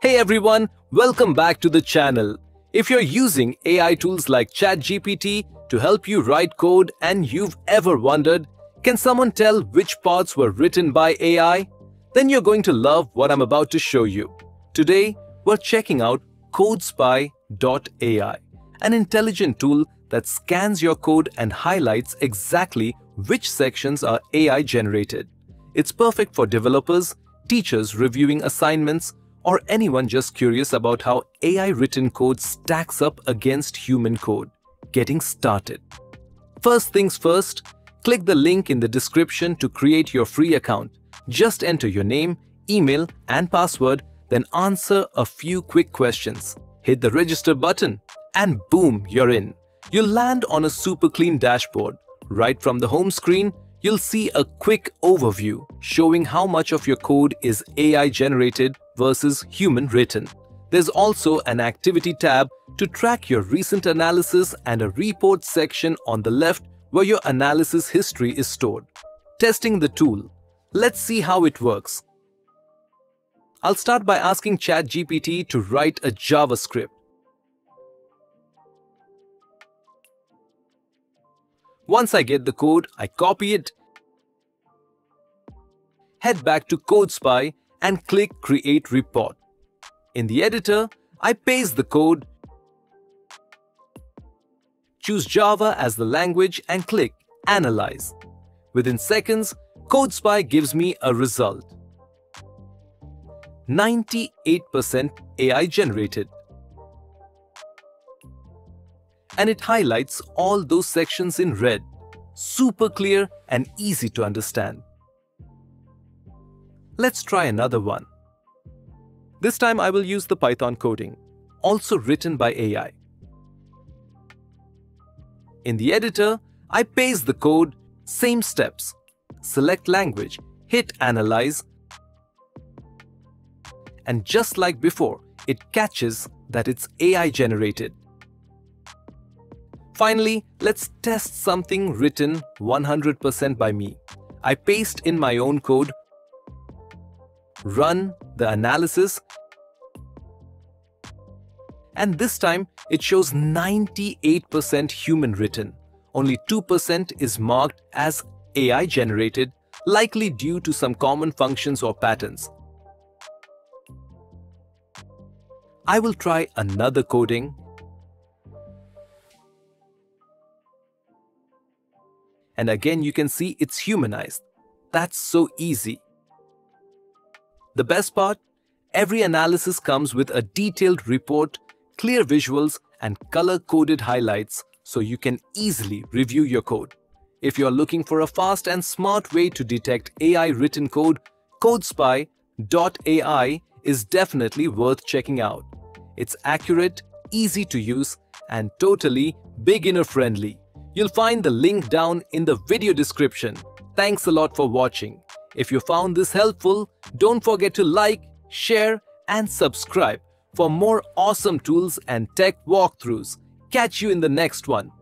Hey everyone, welcome back to the channel. If you're using AI tools like ChatGPT to help you write code and you've ever wondered, can someone tell which parts were written by AI? Then you're going to love what I'm about to show you. Today, we're checking out CodeSpy.ai, an intelligent tool that scans your code and highlights exactly which sections are AI generated. It's perfect for developers, teachers reviewing assignments, or anyone just curious about how AI written code stacks up against human code. Getting started. First things first, click the link in the description to create your free account. Just enter your name, email, and password, then answer a few quick questions. Hit the register button, and boom, you're in. You'll land on a super clean dashboard. Right from the home screen, you'll see a quick overview showing how much of your code is AI generated versus human written. There's also an activity tab to track your recent analysis and a report section on the left where your analysis history is stored. Testing the tool. Let's see how it works. I'll start by asking ChatGPT to write a JavaScript. Once I get the code, I copy it, head back to CodeSpy and click Create Report. In the editor, I paste the code, choose Java as the language and click Analyze. Within seconds, CodeSpy gives me a result. 98% AI generated. And it highlights all those sections in red. Super clear and easy to understand. Let's try another one. This time I will use the Python coding, also written by AI. In the editor, I paste the code, same steps. Select language, hit analyze, and just like before, it catches that it's AI generated. Finally, let's test something written 100% by me. I paste in my own code run the analysis and this time it shows 98% human written. Only 2% is marked as AI generated, likely due to some common functions or patterns. I will try another coding. And again you can see it's humanized. That's so easy. The best part? Every analysis comes with a detailed report, clear visuals, and color-coded highlights so you can easily review your code. If you're looking for a fast and smart way to detect AI written code, CodeSpy.ai is definitely worth checking out. It's accurate, easy to use, and totally beginner-friendly. You'll find the link down in the video description. Thanks a lot for watching. If you found this helpful, don't forget to like, share and subscribe for more awesome tools and tech walkthroughs. Catch you in the next one.